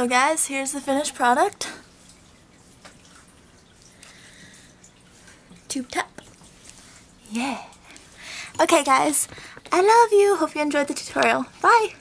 So guys, here's the finished product. Tube top. Yeah. Okay guys, I love you. Hope you enjoyed the tutorial. Bye!